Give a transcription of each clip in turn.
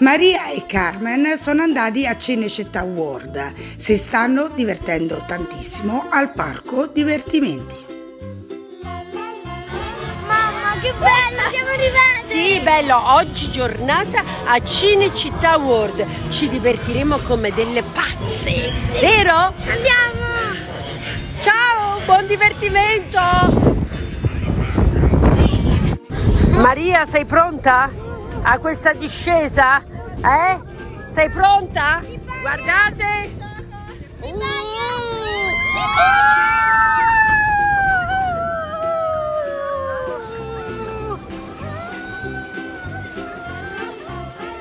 Maria e Carmen sono andati a Cinecittà World. Si stanno divertendo tantissimo al parco divertimenti. Mamma, che bello, siamo arrivati! Sì, bello, oggi giornata a Cinecittà World. Ci divertiremo come delle pazze, vero? Andiamo! Ciao, buon divertimento! Maria, sei pronta a questa discesa? Eh? Sei pronta? Guardate! Si bagna!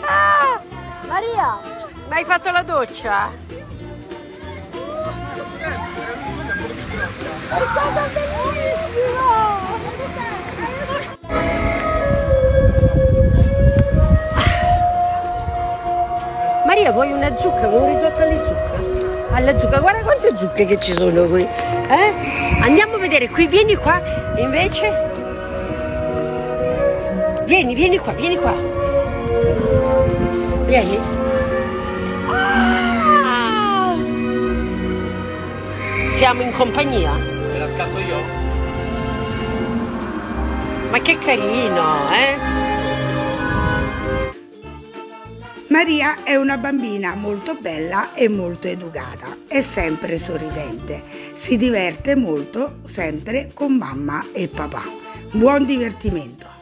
Uh! Ah! Maria, ma hai fatto la doccia? È stato Maria, vuoi una zucca? Vuoi un risotto alle zucche? Alla zucca, guarda quante zucche che ci sono qui. Eh? Andiamo a vedere qui, vieni qua, invece. Vieni, vieni qua, vieni qua. Vieni. Ah! Siamo in compagnia. Me la scatto io? Ma che carino, eh? Maria è una bambina molto bella e molto educata, è sempre sorridente, si diverte molto sempre con mamma e papà. Buon divertimento!